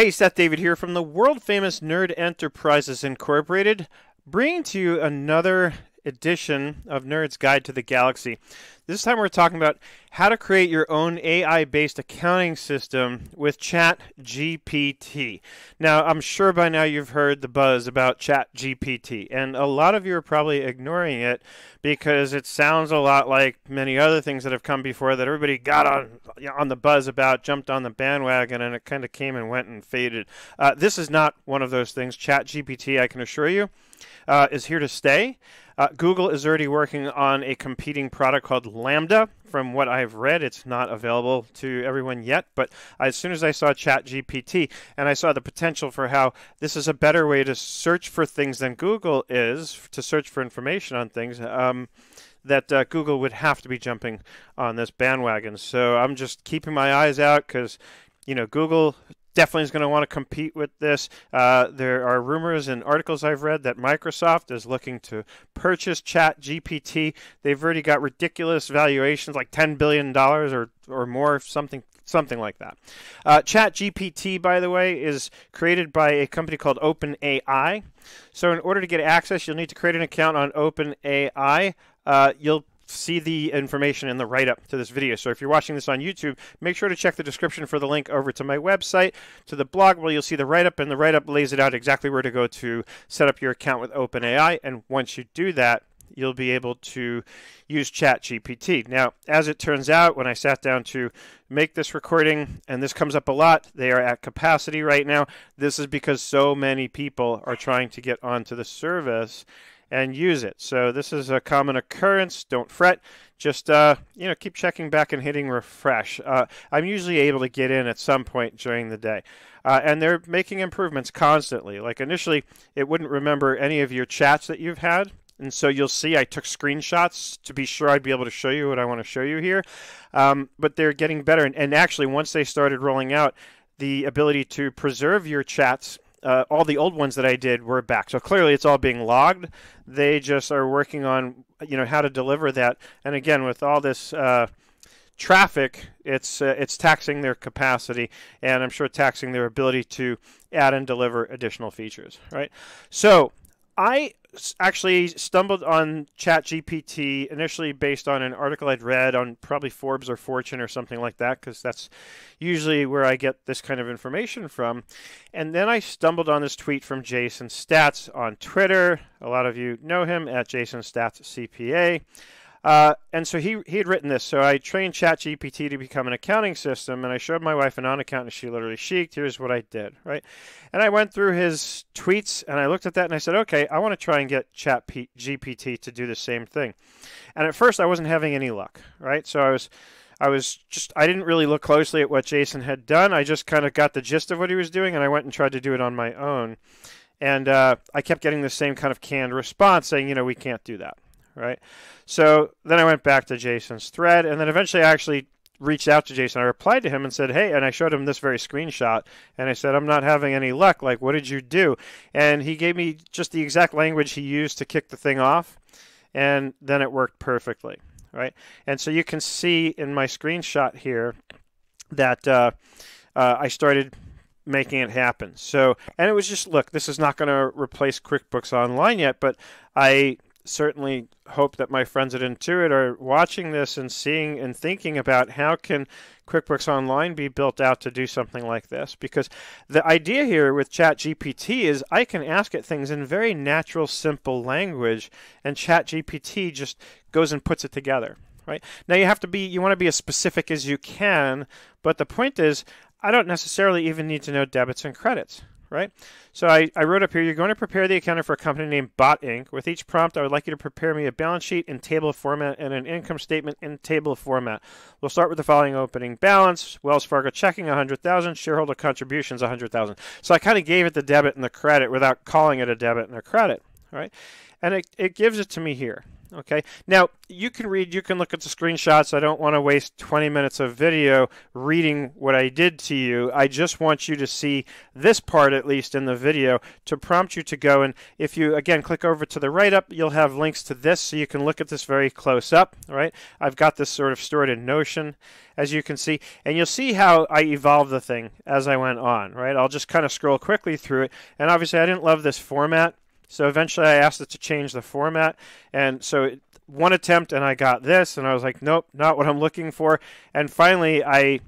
Hey, Seth David here from the world famous Nerd Enterprises Incorporated, bringing to you another edition of Nerd's Guide to the Galaxy. This time we're talking about how to create your own AI based accounting system with ChatGPT. Now, I'm sure by now you've heard the buzz about ChatGPT, and a lot of you are probably ignoring it because it sounds a lot like many other things that have come before that everybody got on on the buzz about, jumped on the bandwagon, and it kind of came and went and faded. Uh, this is not one of those things. ChatGPT, I can assure you, uh, is here to stay. Uh, Google is already working on a competing product called LaMDA. From what I've read, it's not available to everyone yet. But as soon as I saw ChatGPT and I saw the potential for how this is a better way to search for things than Google is to search for information on things, um, that uh, Google would have to be jumping on this bandwagon. So I'm just keeping my eyes out because you know Google definitely is going to want to compete with this. Uh, there are rumors and articles I've read that Microsoft is looking to purchase Chat GPT. They've already got ridiculous valuations, like ten billion dollars or or more, something something like that. Uh, Chat GPT, by the way, is created by a company called OpenAI. So in order to get access, you'll need to create an account on OpenAI. Uh, you'll see the information in the write up to this video. So if you're watching this on YouTube, make sure to check the description for the link over to my website, to the blog where you'll see the write up, and the write up lays it out exactly where to go to set up your account with OpenAI. And once you do that, you'll be able to use ChatGPT. Now, as it turns out, when I sat down to make this recording, and this comes up a lot, they are at capacity right now. This is because so many people are trying to get onto the service and use it. So this is a common occurrence. Don't fret. Just uh, you know, keep checking back and hitting refresh. Uh, I'm usually able to get in at some point during the day, uh, and they're making improvements constantly. Like initially, it wouldn't remember any of your chats that you've had. And so you'll see I took screenshots to be sure I'd be able to show you what I want to show you here. Um, but they're getting better. And, and actually, once they started rolling out the ability to preserve your chats uh, all the old ones that I did were back. So clearly, it's all being logged. They just are working on you know how to deliver that. And again, with all this uh, traffic, it's uh, it's taxing their capacity, and I'm sure taxing their ability to add and deliver additional features. Right. So I actually stumbled on ChatGPT initially based on an article I'd read on probably Forbes or Fortune or something like that, because that's usually where I get this kind of information from. And then I stumbled on this tweet from Jason Staats on Twitter. A lot of you know him at Jason Staats CPA. Uh, and so he he had written this. So I trained ChatGPT to become an accounting system, and I showed my wife a non-accountant. And she literally shrieked. Here's what I did, right? And I went through his tweets, and I looked at that, and I said, okay, I want to try and get ChatGPT to do the same thing. And at first, I wasn't having any luck, right? So I was. I was just I didn't really look closely at what Jason had done. I just kind of got the gist of what he was doing, and I went and tried to do it on my own. And uh, I kept getting the same kind of canned response saying, you know, we can't do that right? So then I went back to Jason's thread, and then eventually I actually reached out to Jason. I replied to him and said, "Hey," and I showed him this very screenshot, and I said, "I'm not having any luck. Like, what did you do?" And he gave me just the exact language he used to kick the thing off, and then it worked perfectly, right? And so you can see in my screenshot here that uh, uh, I started making it happen. So, and it was just, look, this is not going to replace QuickBooks Online yet, but I certainly hope that my friends at Intuit are watching this and seeing and thinking about how can QuickBooks Online be built out to do something like this. Because the idea here with ChatGPT is I can ask it things in very natural simple language and ChatGPT just goes and puts it together right? Now you have to be you want to be as specific as you can but the point is I don't necessarily even need to know debits and credits right? So I, I wrote up here, you're going to prepare the accounting for a company named Bot Inc. With each prompt, I would like you to prepare me a balance sheet in table format and an income statement in table format. We'll start with the following opening balance, Wells Fargo checking 100,000, shareholder contributions 100,000. So I kind of gave it the debit and the credit without calling it a debit and a credit, right? And it, it gives it to me here. Okay. Now you can read, you can look at the screenshots. I don't want to waste 20 minutes of video reading what I did to you. I just want you to see this part, at least in the video, to prompt you to go. And if you, again, click over to the write up, you'll have links to this so you can look at this very close up. Right. I've got this sort of stored in Notion, as you can see. And you'll see how I evolved the thing as I went on. Right. I'll just kind of scroll quickly through it. And obviously, I didn't love this format. So eventually I asked it to change the format. And so one attempt and I got this and I was like, nope, not what I'm looking for. And finally I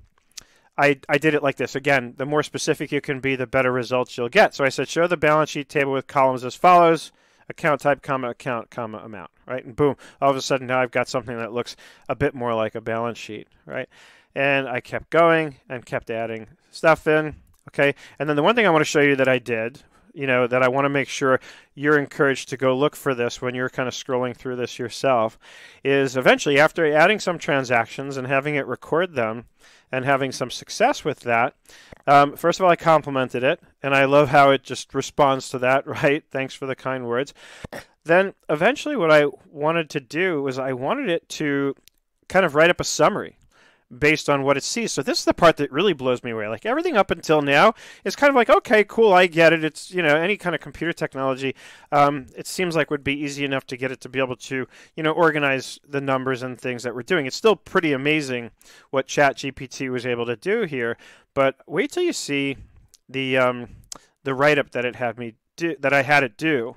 I, I did it like this. Again, the more specific you can be, the better results you'll get. So I said, show the balance sheet table with columns as follows account type, comma, account, comma, amount, right? And boom, all of a sudden now I've got something that looks a bit more like a balance sheet, right? And I kept going and kept adding stuff in, okay? And then the one thing I want to show you that I did you know that I want to make sure you're encouraged to go look for this when you're kind of scrolling through this yourself is eventually after adding some transactions and having it record them and having some success with that um, first of all I complimented it and I love how it just responds to that right? Thanks for the kind words. Then eventually what I wanted to do was I wanted it to kind of write up a summary based on what it sees. So this is the part that really blows me away. Like everything up until now is kind of like, okay, cool, I get it. It's you know any kind of computer technology. Um, it seems like would be easy enough to get it to be able to you know organize the numbers and things that we're doing. It's still pretty amazing what ChatGPT was able to do here. But wait till you see the um, the write up that it had me do that I had it do.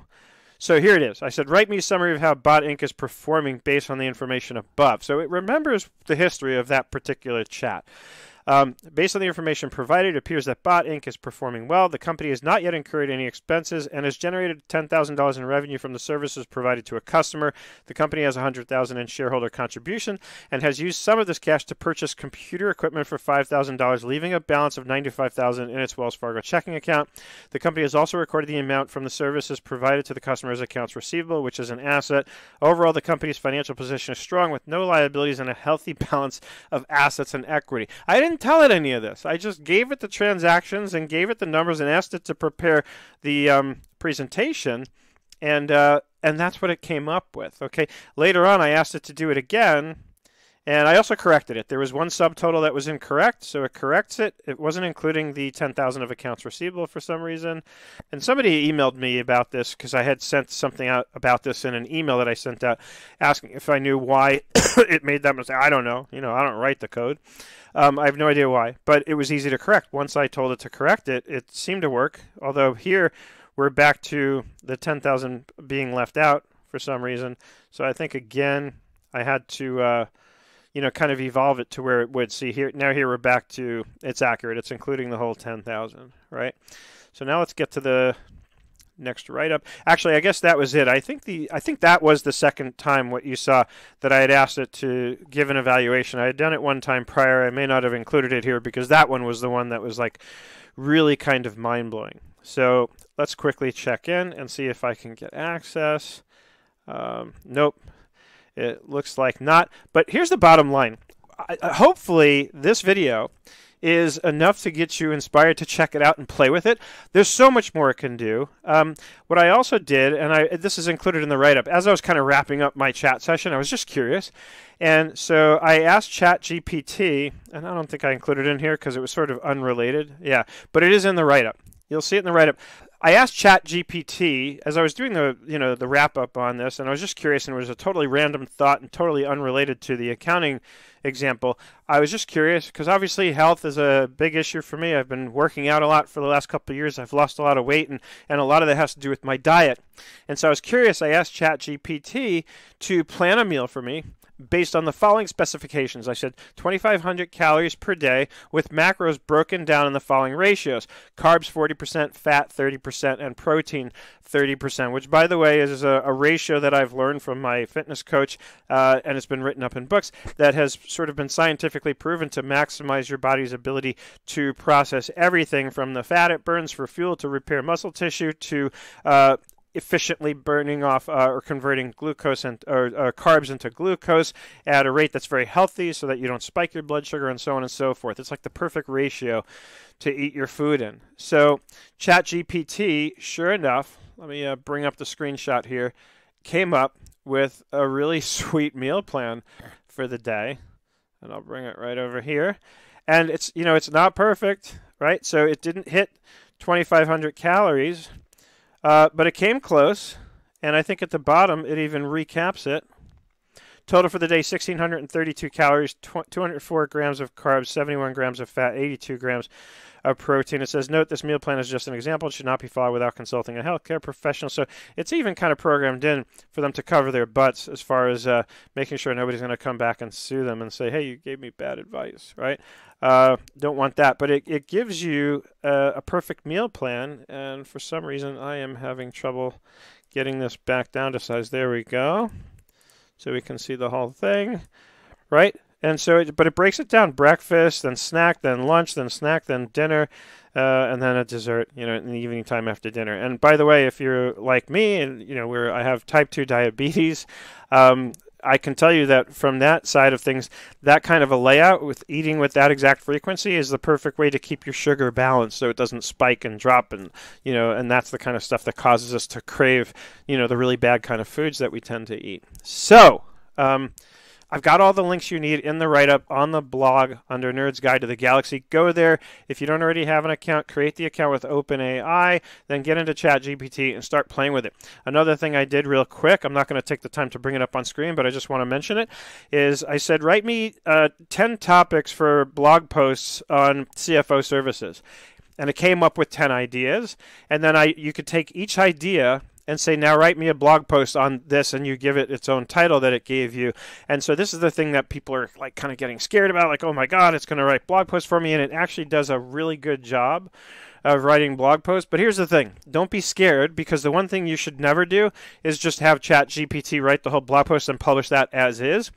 So here it is. I said, write me a summary of how Bot Inc. is performing based on the information above. So it remembers the history of that particular chat. Um, based on the information provided, it appears that Bot Inc. is performing well. The company has not yet incurred any expenses and has generated $10,000 in revenue from the services provided to a customer. The company has 100,000 in shareholder contribution and has used some of this cash to purchase computer equipment for $5,000, leaving a balance of $95,000 in its Wells Fargo checking account. The company has also recorded the amount from the services provided to the customer's accounts receivable, which is an asset. Overall, the company's financial position is strong with no liabilities and a healthy balance of assets and equity. I didn't didn't tell it any of this. I just gave it the transactions and gave it the numbers and asked it to prepare the um, presentation, and uh, and that's what it came up with. Okay. Later on, I asked it to do it again, and I also corrected it. There was one subtotal that was incorrect, so it corrects it. It wasn't including the 10,000 of accounts receivable for some reason. And somebody emailed me about this because I had sent something out about this in an email that I sent out asking if I knew why it made that mistake. I don't know. You know, I don't write the code. Um, I have no idea why, but it was easy to correct. Once I told it to correct it, it seemed to work. Although here we're back to the 10,000 being left out for some reason. So I think again I had to, uh, you know, kind of evolve it to where it would see here. Now here we're back to it's accurate. It's including the whole 10,000, right? So now let's get to the next write up. Actually, I guess that was it. I think the I think that was the second time what you saw that I had asked it to give an evaluation. I had done it one time prior. I may not have included it here because that one was the one that was like really kind of mind blowing. So let's quickly check in and see if I can get access. Um, nope, it looks like not. But here's the bottom line. I, hopefully, this video is enough to get you inspired to check it out and play with it. There's so much more it can do. Um, what I also did, and I this is included in the write up, as I was kind of wrapping up my chat session, I was just curious. And so I asked ChatGPT, and I don't think I included it in here because it was sort of unrelated. Yeah, but it is in the write up. You'll see it in the write up. I asked ChatGPT as I was doing the you know the wrap up on this, and I was just curious, and it was a totally random thought and totally unrelated to the accounting example. I was just curious because obviously health is a big issue for me. I've been working out a lot for the last couple of years. I've lost a lot of weight, and and a lot of that has to do with my diet. And so I was curious. I asked ChatGPT to plan a meal for me based on the following specifications. I said 2,500 calories per day with macros broken down in the following ratios carbs 40%, fat 30%, and protein 30%, which, by the way, is a, a ratio that I've learned from my fitness coach uh, and it's been written up in books that has sort of been scientifically proven to maximize your body's ability to process everything from the fat it burns for fuel to repair muscle tissue to uh, efficiently burning off uh, or converting glucose and or, uh, carbs into glucose at a rate that's very healthy so that you don't spike your blood sugar and so on and so forth. It's like the perfect ratio to eat your food in. So ChatGPT, sure enough, let me uh, bring up the screenshot here, came up with a really sweet meal plan for the day. And I'll bring it right over here. And it's, you know, it's not perfect, right? So it didn't hit 2,500 calories, uh, but it came close. And I think at the bottom, it even recaps it. Total for the day 1,632 calories, 204 grams of carbs, 71 grams of fat, 82 grams of protein. It says, note this meal plan is just an example. It should not be followed without consulting a healthcare professional. So it's even kind of programmed in for them to cover their butts as far as uh, making sure nobody's going to come back and sue them and say, hey, you gave me bad advice, right? Uh, don't want that. But it, it gives you a perfect meal plan. And for some reason, I am having trouble getting this back down to size. There we go so we can see the whole thing, right? And so, it, but it breaks it down: breakfast, then snack, then lunch, then snack, then dinner, uh, and then a dessert. You know, in the evening time after dinner. And by the way, if you're like me, and you know, where I have type two diabetes, um, I can tell you that from that side of things, that kind of a layout with eating with that exact frequency is the perfect way to keep your sugar balanced so it doesn't spike and drop and you know and that's the kind of stuff that causes us to crave you know the really bad kind of foods that we tend to eat. So, um, I've got all the links you need in the write up on the blog under Nerd's Guide to the Galaxy. Go there. If you don't already have an account, create the account with OpenAI, then get into ChatGPT and start playing with it. Another thing I did real quick, I'm not going to take the time to bring it up on screen, but I just want to mention it, is I said, write me uh, 10 topics for blog posts on CFO services. And it came up with 10 ideas. And then I you could take each idea and say, now write me a blog post on this, and you give it its own title that it gave you. And so this is the thing that people are like kind of getting scared about, like, oh my God, it's going to write blog posts for me, and it actually does a really good job of writing blog posts. But here's the thing don't be scared because the one thing you should never do is just have Chat GPT write the whole blog post and publish that as is.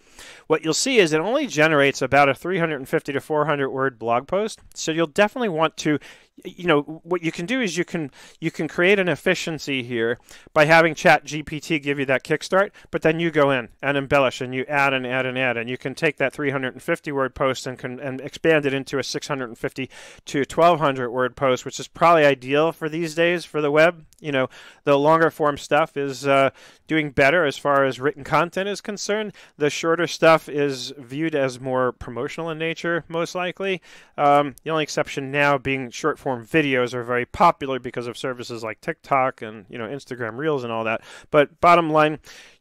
What you'll see is it only generates about a 350 to 400 word blog post. So you'll definitely want to you know what you can do is you can you can create an efficiency here by having chat gpt give you that kickstart but then you go in and embellish and you add and add and add and you can take that 350 word post and can and expand it into a 650 to 1200 word post which is probably ideal for these days for the web. You know the longer form stuff is uh, doing better as far as written content is concerned. The shorter stuff is viewed as more promotional in nature most likely. Um, the only exception now being short form videos are very popular because of services like tiktok and you know instagram reels and all that. But bottom line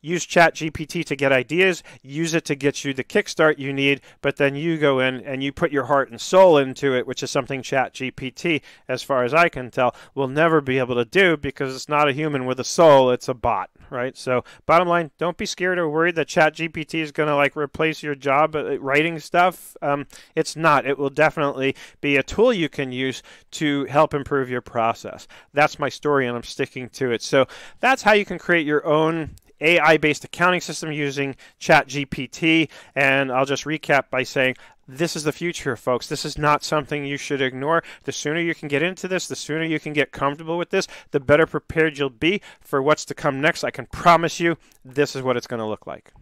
use ChatGPT to get ideas, use it to get you the kickstart you need, but then you go in and you put your heart and soul into it, which is something ChatGPT, as far as I can tell, will never be able to do because it's not a human with a soul, it's a bot, right? So, bottom line, don't be scared or worried that ChatGPT is going to like replace your job at writing stuff. Um, it's not. It will definitely be a tool you can use to help improve your process. That's my story, and I'm sticking to it. So, that's how you can create your own AI based accounting system using ChatGPT. And I'll just recap by saying this is the future, folks. This is not something you should ignore. The sooner you can get into this, the sooner you can get comfortable with this, the better prepared you'll be for what's to come next. I can promise you this is what it's going to look like.